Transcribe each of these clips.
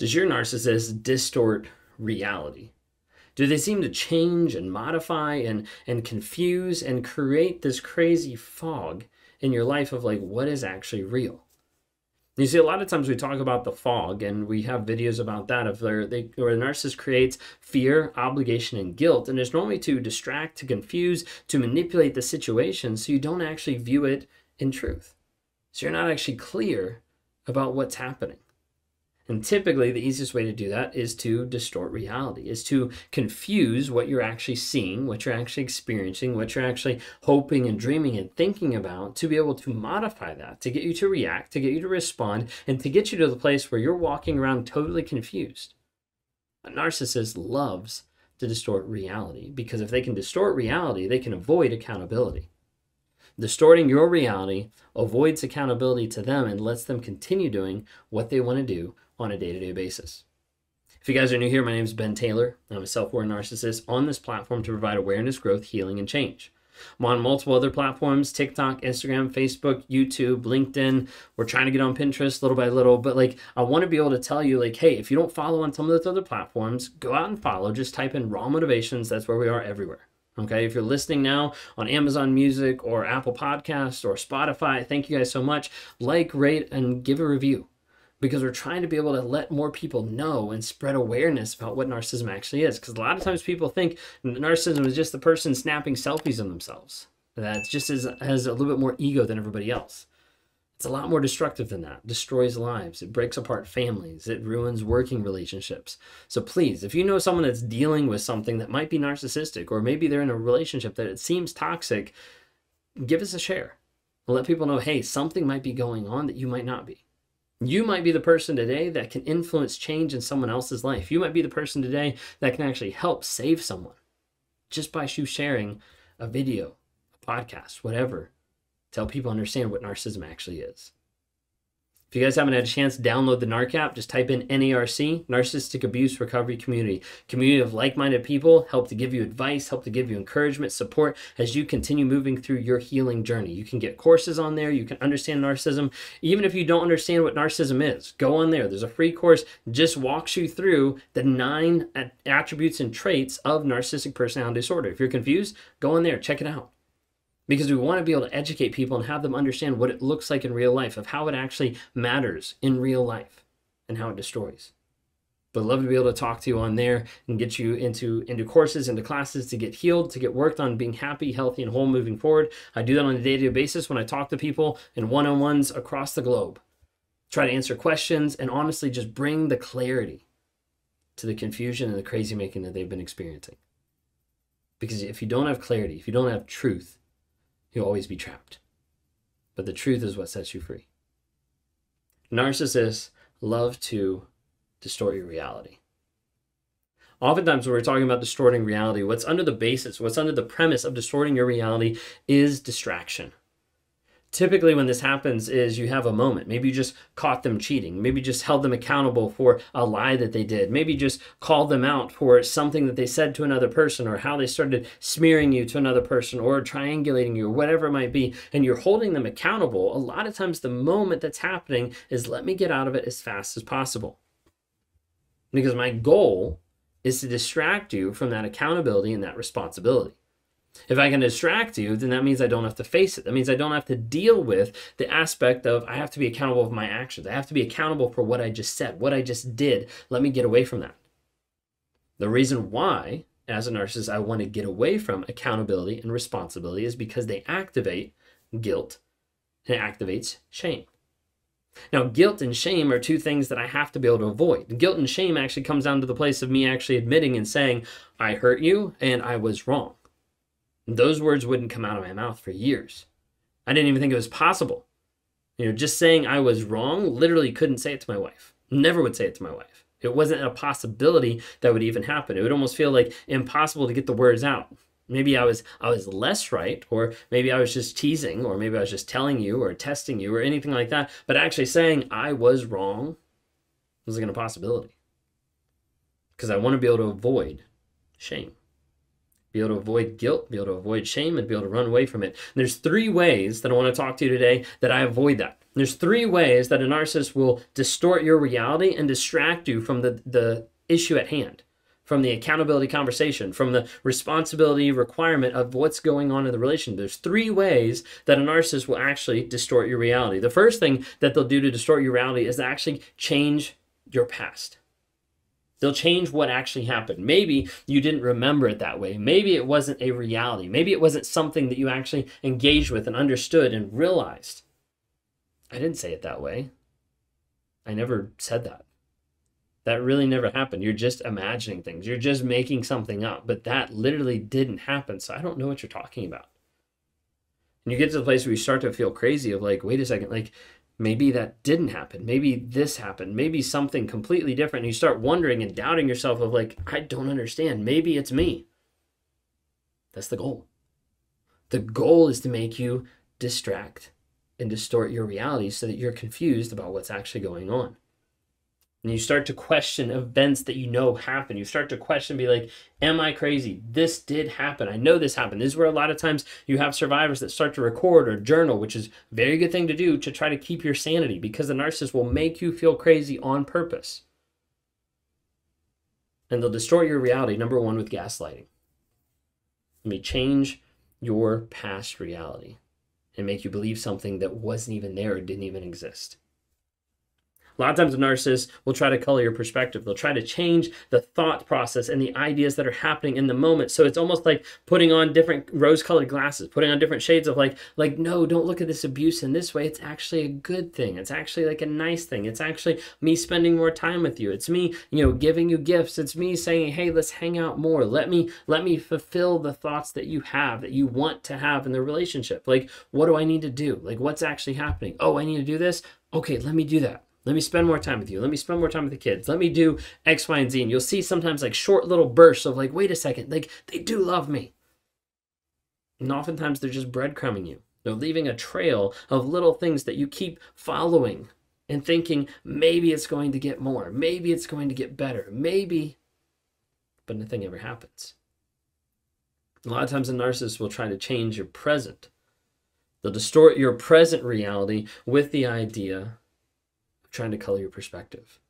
Does your narcissist distort reality? Do they seem to change and modify and, and confuse and create this crazy fog in your life of like what is actually real? You see, a lot of times we talk about the fog, and we have videos about that of where they where the narcissist creates fear, obligation, and guilt, and it's normally to distract, to confuse, to manipulate the situation, so you don't actually view it in truth. So you're not actually clear about what's happening. And typically, the easiest way to do that is to distort reality, is to confuse what you're actually seeing, what you're actually experiencing, what you're actually hoping and dreaming and thinking about, to be able to modify that, to get you to react, to get you to respond, and to get you to the place where you're walking around totally confused. A narcissist loves to distort reality because if they can distort reality, they can avoid accountability. Distorting your reality avoids accountability to them and lets them continue doing what they want to do on a day to day basis. If you guys are new here, my name is Ben Taylor. I'm a self aware narcissist on this platform to provide awareness, growth, healing, and change. I'm on multiple other platforms TikTok, Instagram, Facebook, YouTube, LinkedIn. We're trying to get on Pinterest little by little, but like I want to be able to tell you, like, hey, if you don't follow on some of those other platforms, go out and follow. Just type in Raw Motivations. That's where we are everywhere. Okay, if you're listening now on Amazon Music or Apple Podcasts or Spotify, thank you guys so much. Like, rate, and give a review because we're trying to be able to let more people know and spread awareness about what narcissism actually is. Because a lot of times people think narcissism is just the person snapping selfies of themselves. That just has a little bit more ego than everybody else. It's a lot more destructive than that. Destroys lives. It breaks apart families. It ruins working relationships. So please, if you know someone that's dealing with something that might be narcissistic, or maybe they're in a relationship that it seems toxic, give us a share. let people know, hey, something might be going on that you might not be. You might be the person today that can influence change in someone else's life. You might be the person today that can actually help save someone just by you sharing a video, a podcast, whatever, to help people understand what narcissism actually is. If you guys haven't had a chance, download the NARC app. Just type in NARC, Narcissistic Abuse Recovery Community. Community of like-minded people help to give you advice, help to give you encouragement, support as you continue moving through your healing journey. You can get courses on there. You can understand narcissism. Even if you don't understand what narcissism is, go on there. There's a free course just walks you through the nine attributes and traits of narcissistic personality disorder. If you're confused, go on there, check it out because we want to be able to educate people and have them understand what it looks like in real life, of how it actually matters in real life and how it destroys. But love to be able to talk to you on there and get you into, into courses, into classes to get healed, to get worked on being happy, healthy, and whole moving forward. I do that on a day to day basis when I talk to people in one on ones across the globe. Try to answer questions and honestly just bring the clarity to the confusion and the crazy making that they've been experiencing. Because if you don't have clarity, if you don't have truth, You'll always be trapped. But the truth is what sets you free. Narcissists love to distort your reality. Oftentimes, when we're talking about distorting reality, what's under the basis, what's under the premise of distorting your reality is distraction typically when this happens is you have a moment. Maybe you just caught them cheating. Maybe just held them accountable for a lie that they did. Maybe just called them out for something that they said to another person or how they started smearing you to another person or triangulating you or whatever it might be and you're holding them accountable a lot of times the moment that's happening is let me get out of it as fast as possible. Because my goal is to distract you from that accountability and that responsibility if I can distract you, then that means I don't have to face it. That means I don't have to deal with the aspect of I have to be accountable for my actions. I have to be accountable for what I just said, what I just did. Let me get away from that. The reason why, as a narcissist, I want to get away from accountability and responsibility is because they activate guilt and it activates shame. Now, guilt and shame are two things that I have to be able to avoid. Guilt and shame actually comes down to the place of me actually admitting and saying, I hurt you and I was wrong. Those words wouldn't come out of my mouth for years. I didn't even think it was possible. You know, just saying I was wrong, literally couldn't say it to my wife. Never would say it to my wife. It wasn't a possibility that would even happen. It would almost feel like impossible to get the words out. Maybe I was I was less right, or maybe I was just teasing, or maybe I was just telling you or testing you or anything like that. But actually saying I was wrong was like an impossibility. Because I want to be able to avoid shame be able to avoid guilt, be able to avoid shame, and be able to run away from it. And there's three ways that I want to talk to you today that I avoid that. There's three ways that a narcissist will distort your reality and distract you from the, the issue at hand, from the accountability conversation, from the responsibility requirement of what's going on in the relationship. There's three ways that a narcissist will actually distort your reality. The first thing that they'll do to distort your reality is actually change your past. They'll change what actually happened. Maybe you didn't remember it that way. Maybe it wasn't a reality. Maybe it wasn't something that you actually engaged with and understood and realized. I didn't say it that way. I never said that. That really never happened. You're just imagining things. You're just making something up. But that literally didn't happen. So I don't know what you're talking about. And you get to the place where you start to feel crazy of like, wait a second, like maybe that didn't happen. Maybe this happened. Maybe something completely different. And you start wondering and doubting yourself of like, I don't understand. Maybe it's me. That's the goal. The goal is to make you distract and distort your reality so that you're confused about what's actually going on. And you start to question events that you know happen. You start to question, be like, Am I crazy? This did happen. I know this happened. This is where a lot of times you have survivors that start to record or journal, which is a very good thing to do to try to keep your sanity because the narcissist will make you feel crazy on purpose. And they'll distort your reality, number one, with gaslighting. Let me change your past reality and make you believe something that wasn't even there or didn't even exist. A lot of times, a narcissist will try to color your perspective. They'll try to change the thought process and the ideas that are happening in the moment. So it's almost like putting on different rose-colored glasses, putting on different shades of like, like, no, don't look at this abuse in this way. It's actually a good thing. It's actually like a nice thing. It's actually me spending more time with you. It's me, you know, giving you gifts. It's me saying, hey, let's hang out more. Let me, let me fulfill the thoughts that you have that you want to have in the relationship. Like, what do I need to do? Like, what's actually happening? Oh, I need to do this. Okay, let me do that let me spend more time with you. Let me spend more time with the kids. Let me do X, Y, and Z. And you'll see sometimes like short little bursts of like, wait a second, like they do love me. And oftentimes they're just breadcrumbing you. They're leaving a trail of little things that you keep following and thinking maybe it's going to get more. Maybe it's going to get better. Maybe, but nothing ever happens. A lot of times a narcissist will try to change your present. They'll distort your present reality with the idea trying to color your perspective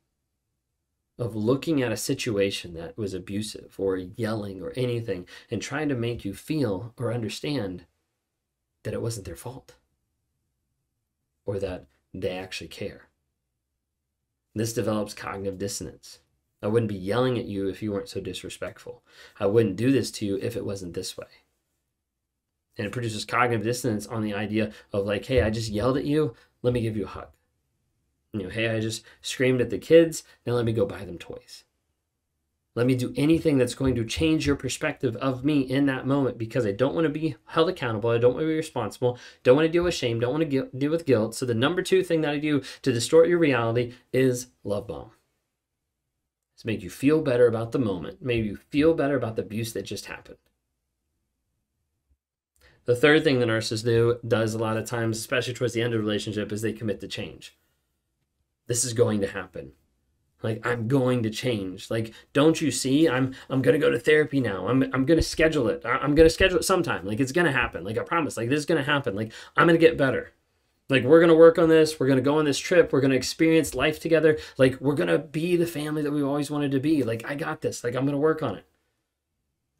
of looking at a situation that was abusive or yelling or anything and trying to make you feel or understand that it wasn't their fault or that they actually care. This develops cognitive dissonance. I wouldn't be yelling at you if you weren't so disrespectful. I wouldn't do this to you if it wasn't this way. And it produces cognitive dissonance on the idea of, like, hey, I just yelled at you. Let me give you a hug. You know, hey, I just screamed at the kids. Now let me go buy them toys. Let me do anything that's going to change your perspective of me in that moment because I don't want to be held accountable. I don't want to be responsible. Don't want to deal with shame. Don't want to deal with guilt. So the number two thing that I do to distort your reality is love bomb. To make you feel better about the moment, make you feel better about the abuse that just happened. The third thing the narcissist do does a lot of times, especially towards the end of the relationship, is they commit to change this is going to happen. Like i'm going to change. Like don't you see? I'm i'm to go to therapy now. I'm i'm to schedule it. I'm going to schedule it sometime. Like it's to happen. Like i promise. Like this is to happen. Like i'm to get better. Like we're to work on this. We're to go on this trip. We're to experience life together. Like we're to be the family that we've always wanted to be. Like i got this. Like i'm to work on it.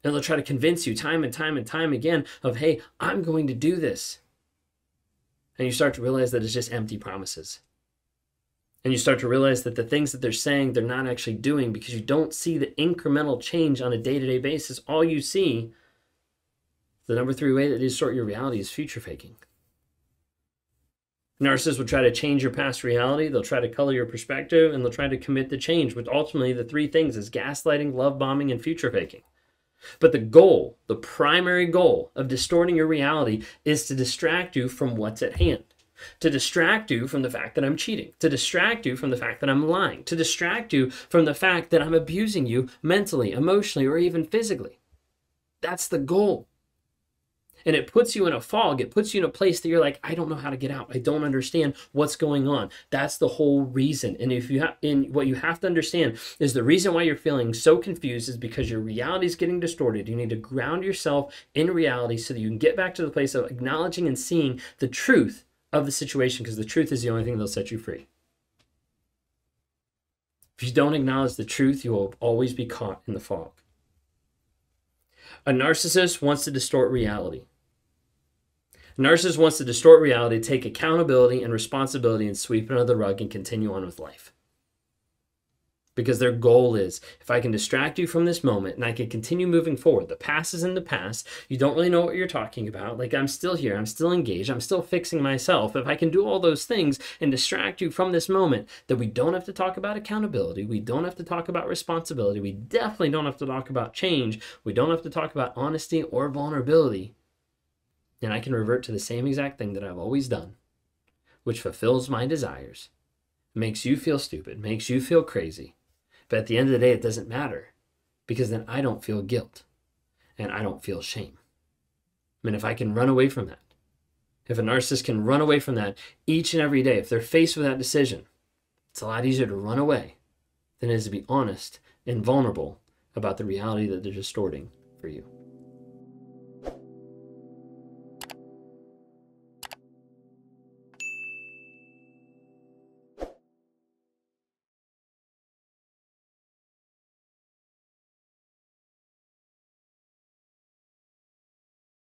And they'll try to convince you time and time and time again of hey i'm going to do this. And you start to realize that it's just empty promises and you start to realize that the things that they're saying, they're not actually doing because you don't see the incremental change on a day to day basis. All you see, the number three way that they distort your reality is future faking. Narcissists will try to change your past reality, they'll try to color your perspective, and they'll try to commit the change, which ultimately the three things is gaslighting, love bombing, and future faking. But the goal, the primary goal of distorting your reality is to distract you from what's at hand to distract you from the fact that I'm cheating, to distract you from the fact that I'm lying, to distract you from the fact that I'm abusing you mentally, emotionally, or even physically. That's the goal. And it puts you in a fog. It puts you in a place that you're like, I don't know how to get out. I don't understand what's going on. That's the whole reason. And if you have, in what you have to understand is the reason why you're feeling so confused is because your reality is getting distorted. You need to ground yourself in reality so that you can get back to the place of acknowledging and seeing the truth of the situation because the truth is the only thing that'll set you free. If you don't acknowledge the truth, you will always be caught in the fog. A narcissist wants to distort reality. A narcissist wants to distort reality, take accountability and responsibility, and sweep it under the rug and continue on with life because their goal is if I can distract you from this moment and I can continue moving forward. The past is in the past. You don't really know what you're talking about. Like I'm still here. I'm still engaged. I'm still fixing myself. If I can do all those things and distract you from this moment, that we don't have to talk about accountability. We don't have to talk about responsibility. We definitely don't have to talk about change. We don't have to talk about honesty or vulnerability. And I can revert to the same exact thing that I've always done, which fulfills my desires, makes you feel stupid, makes you feel crazy but at the end of the day, it doesn't matter because then I don't feel guilt and I don't feel shame. I mean, if I can run away from that, if a narcissist can run away from that each and every day, if they're faced with that decision, it's a lot easier to run away than it is to be honest and vulnerable about the reality that they're distorting for you.